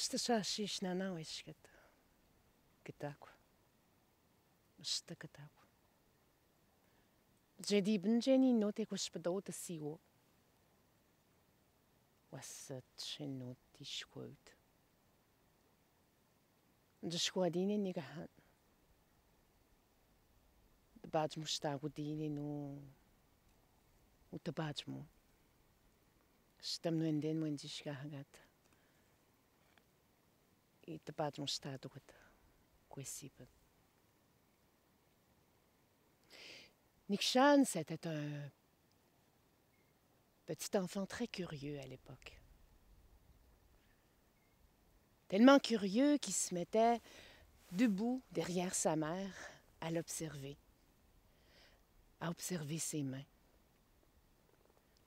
Este já xixi, não, não, este gata. Gatáqua. Este gatáqua. Já di bem, já nem notei que o espadão está sigo. O assato já não te escolheu. Já escolhi nem nega han. Debajmo está o dine no... O tabajmo. Estamos no endem, mas diz que a mustadugata. Kwesipan. Nikshan, c'était un petit enfant très curieux à l'époque. Tellement curieux qu'il se mettait debout derrière sa mère à l'observer, à observer ses mains,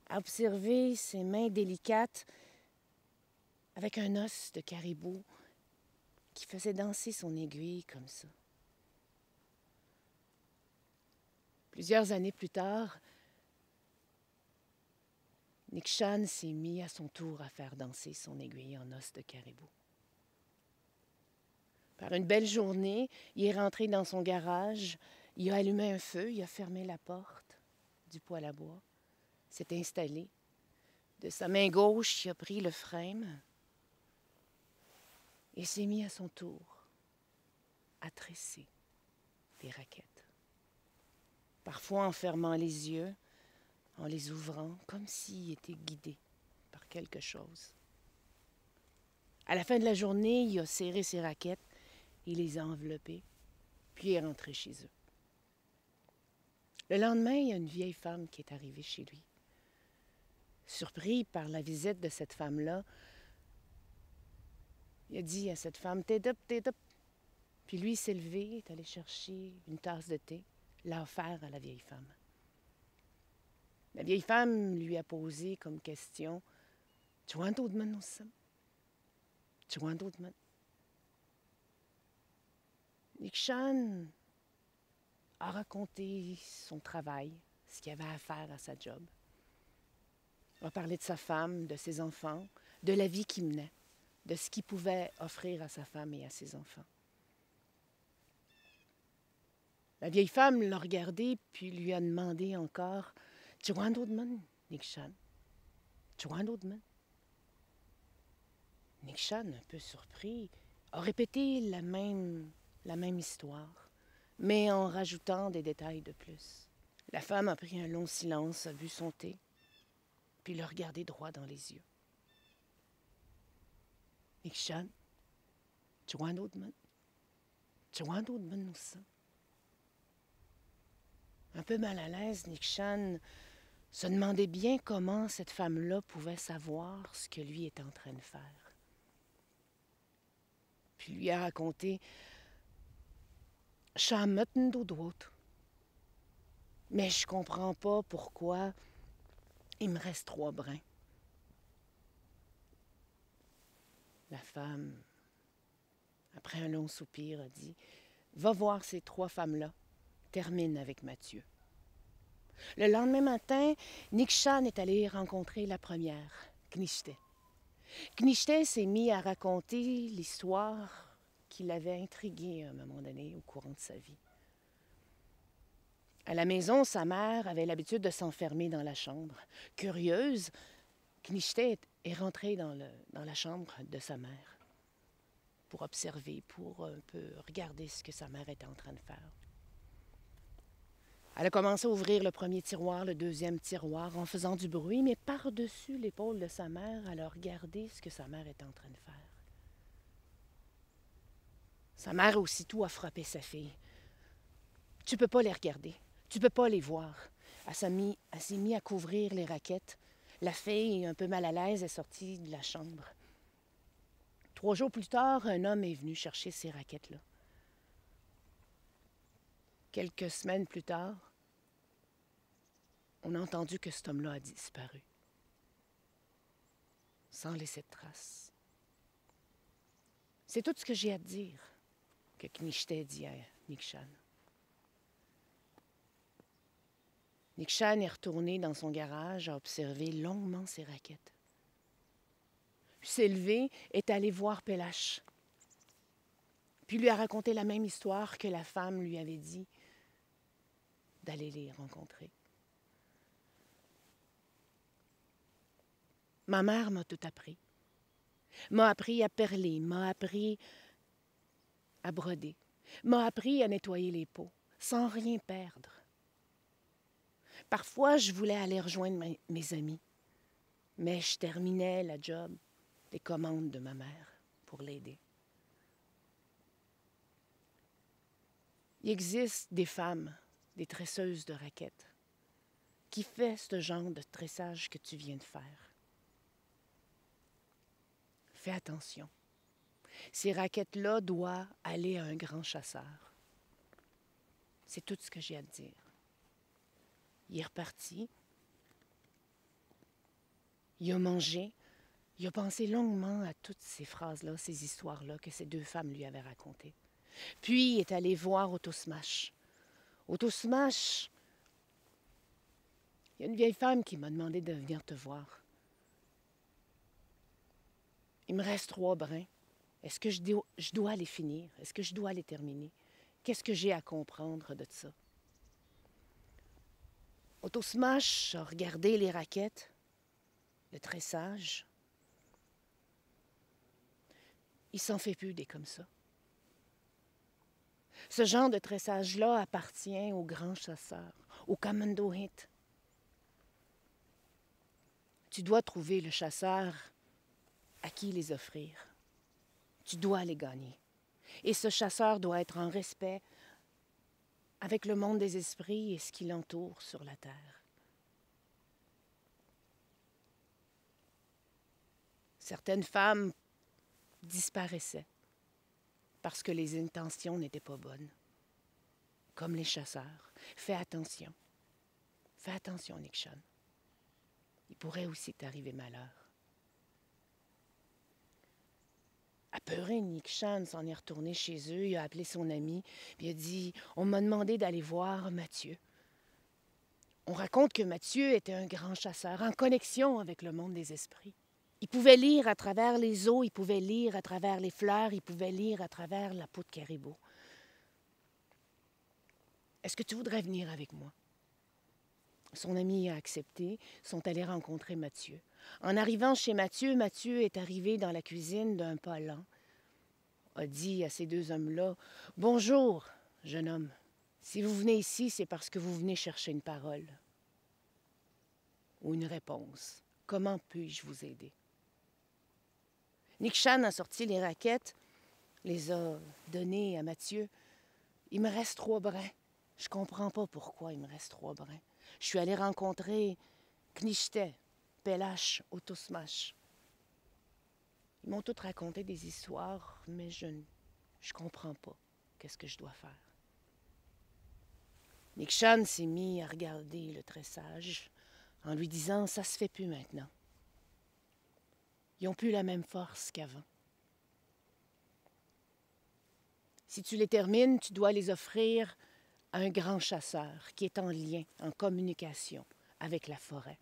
à observer ses mains délicates avec un os de caribou qui faisait danser son aiguille comme ça. Plusieurs années plus tard, Nikshan s'est mis à son tour à faire danser son aiguille en os de caribou. Par une belle journée, il est rentré dans son garage, il a allumé un feu, il a fermé la porte du poêle à bois, s'est installé. De sa main gauche, il a pris le frame et s'est mis à son tour à tresser des raquettes parfois en fermant les yeux, en les ouvrant, comme s'il était guidé par quelque chose. À la fin de la journée, il a serré ses raquettes, il les a enveloppées, puis est rentré chez eux. Le lendemain, il y a une vieille femme qui est arrivée chez lui. Surpris par la visite de cette femme-là, il a dit à cette femme T'es up, t'es. Puis lui s'est levé, est allé chercher une tasse de thé l'a offert à la vieille femme. La vieille femme lui a posé comme question Joan Dodman aussi. Joan Dodman. Nikshan a raconté son travail, ce qu'il avait à faire à sa job. Il a parlé de sa femme, de ses enfants, de la vie qu'il menait, de ce qu'il pouvait offrir à sa femme et à ses enfants. La vieille femme l'a regardé puis lui a demandé encore Joan Dodman, Nikshan. Joan Dodman. Nikshan, un peu surpris, a répété la même, la même histoire, mais en rajoutant des détails de plus. La femme a pris un long silence, a bu son thé, puis l'a regardé droit dans les yeux. Nikshan, Joan Dodman. Joan Dodman, nous sommes. Un peu mal à l'aise, Nick Chan se demandait bien comment cette femme-là pouvait savoir ce que lui était en train de faire. Puis lui a raconté Mais je comprends pas pourquoi il me reste trois brins. La femme, après un long soupir, a dit Va voir ces trois femmes-là termine avec Mathieu. Le lendemain matin, Nick Chan est allé rencontrer la première, Knishte. Knishte s'est mis à raconter l'histoire qui l'avait intrigué à un moment donné au courant de sa vie. À la maison, sa mère avait l'habitude de s'enfermer dans la chambre. Curieuse, Knishte est rentrée dans, le, dans la chambre de sa mère pour observer, pour un peu regarder ce que sa mère était en train de faire. Elle a commencé à ouvrir le premier tiroir, le deuxième tiroir, en faisant du bruit, mais par-dessus l'épaule de sa mère, elle a regardé ce que sa mère était en train de faire. Sa mère aussitôt a frappé sa fille. Tu peux pas les regarder. Tu peux pas les voir. Elle s'est mise mis à couvrir les raquettes. La fille, un peu mal à l'aise, est sortie de la chambre. Trois jours plus tard, un homme est venu chercher ces raquettes-là. Quelques semaines plus tard, on a entendu que cet homme-là a disparu, sans laisser de traces. C'est tout ce que j'ai à te dire que Knishte dit à Nikshan. Nikshan est retourné dans son garage à observer longuement ses raquettes. puis s'est levé, est allé voir Pélache. Puis lui a raconté la même histoire que la femme lui avait dit d'aller les rencontrer. Ma mère m'a tout appris. M'a appris à perler, m'a appris à broder, m'a appris à nettoyer les pots, sans rien perdre. Parfois, je voulais aller rejoindre mes amis, mais je terminais la job, les commandes de ma mère pour l'aider. Il existe des femmes, des tresseuses de raquettes, qui font ce genre de tressage que tu viens de faire. Fais attention. Ces raquettes-là doivent aller à un grand chasseur. C'est tout ce que j'ai à te dire. Il est reparti. Il a mangé. Il a pensé longuement à toutes ces phrases-là, ces histoires-là que ces deux femmes lui avaient racontées. Puis il est allé voir Autosmash. Autosmash, il y a une vieille femme qui m'a demandé de venir te voir. Il me reste trois brins. Est-ce que je dois, les finir? Est-ce que je dois les terminer? Qu'est-ce que j'ai à comprendre de ça? Autosmash a regardé les raquettes, le tressage. Il s'en fait plus des comme ça. Ce genre de tressage-là appartient aux grands chasseurs, aux commando hit. Tu dois trouver le chasseur à qui les offrir. Tu dois les gagner. Et ce chasseur doit être en respect avec le monde des esprits et ce qui l'entoure sur la terre. Certaines femmes disparaissaient parce que les intentions n'étaient pas bonnes. Comme les chasseurs. Fais attention. Fais attention, Nick Il pourrait aussi t'arriver malheur. Apeuré, Nick Chan s'en est retourné chez eux, il a appelé son ami, puis il a dit On m'a demandé d'aller voir Mathieu. On raconte que Mathieu était un grand chasseur, en connexion avec le monde des esprits. Il pouvait lire à travers les eaux, il pouvait lire à travers les fleurs, il pouvait lire à travers la peau de caribou. Est-ce que tu voudrais venir avec moi? Son ami a accepté, sont allés rencontrer Mathieu. En arrivant chez Mathieu, Mathieu est arrivé dans la cuisine d'un pas lent, a dit à ces deux hommes-là Bonjour, jeune homme. Si vous venez ici, c'est parce que vous venez chercher une parole ou une réponse. Comment puis-je vous aider? Nick Chan a sorti les raquettes, les a données à Mathieu. Il me reste trois brins. Je comprends pas pourquoi il me reste trois brins. Je suis allé rencontrer Knichte, Pelache, Autosmash. Ils m'ont tous raconté des histoires, mais je ne comprends pas qu'est-ce que je dois faire. Nick Chan s'est mis à regarder le tressage en lui disant Ça se fait plus maintenant. Ils n'ont plus la même force qu'avant. Si tu les termines, tu dois les offrir un grand chasseur qui est en lien, en communication avec la forêt.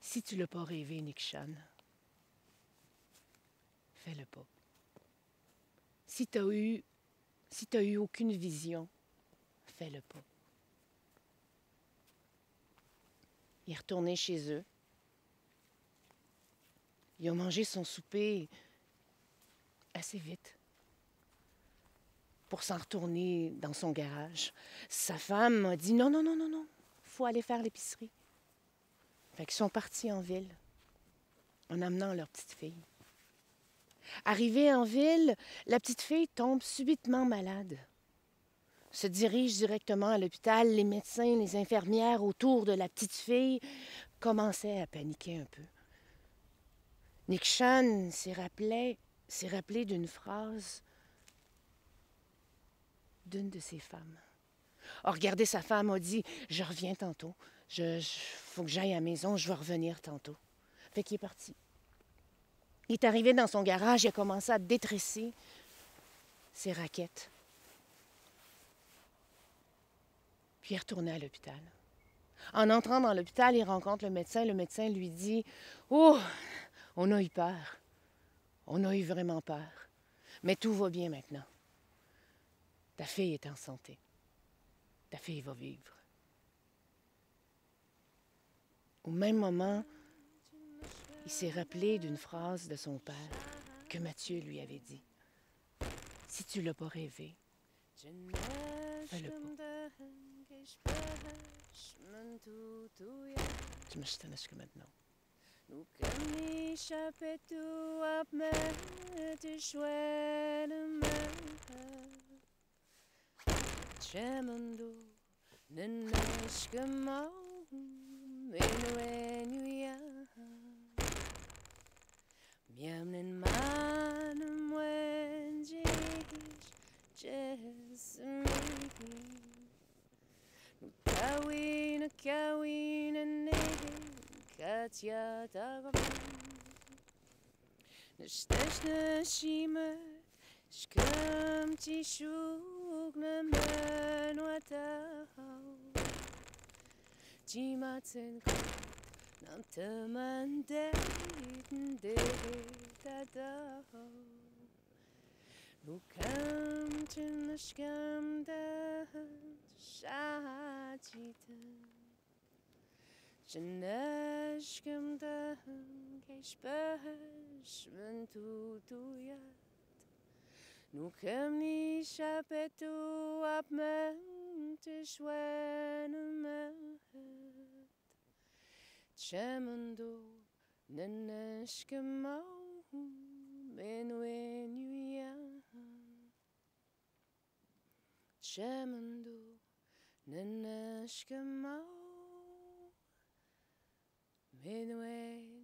Si tu ne l'as pas rêvé, Nick Chan, fais-le pas. Si tu as eu, si tu eu aucune vision, fais-le pas. Il est retourné chez eux. Il a mangé son souper assez vite pour s'en retourner dans son garage. Sa femme m'a dit non, non, non, non, non, faut aller faire l'épicerie. Fait qu'ils sont partis en ville en amenant leur petite fille. Arrivée en ville, la petite fille tombe subitement malade. Se dirige directement à l'hôpital. Les médecins, les infirmières autour de la petite fille commençaient à paniquer un peu. Nick Chan s'est rappelé, s'est rappelé d'une phrase d'une de ses femmes. A regardé sa femme, a dit Je reviens tantôt. Je, faut que j'aille à la maison, je vais revenir tantôt. Fait qu'il est parti. Il est arrivé dans son garage, il a commencé à détresser ses raquettes. Puis il est retourné à l'hôpital. En entrant dans l'hôpital, il rencontre le médecin. Le médecin lui dit Oh, on a eu peur. On a eu vraiment peur. Mais tout va bien maintenant. Ta fille est en santé. Ta fille va vivre. Au même moment, il s'est rappelé d'une phrase de son père que Mathieu lui avait dit. Si tu l'as pas rêvé, fais-le pas. Tu me maintenant. Aucun échappé tout à me tu chouette me Chemando nenesh gamo menuenu ya Miamnen manem wenjish jesmi Kawina Katja Dagoman. Në shtesh në shime, shkëm që shuk në menu ata. Që ma cënë këtë, në të më ndetit në dit ata. Nuk kam që në shkëm të shatë. Sen aşkımdan geçmişmen tutuyat. Nu kem nişa petu apmem teşvenemet Çemendu nen aşkımau benvenuyan Çemendu nen aşkımau Anyway.